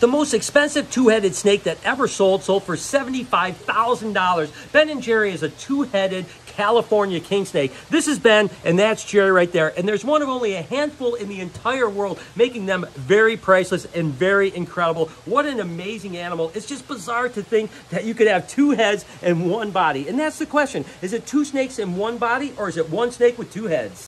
The most expensive two-headed snake that ever sold sold for $75,000. Ben & Jerry is a two-headed California king snake. This is Ben, and that's Jerry right there. And there's one of only a handful in the entire world, making them very priceless and very incredible. What an amazing animal. It's just bizarre to think that you could have two heads and one body. And that's the question. Is it two snakes in one body, or is it one snake with two heads?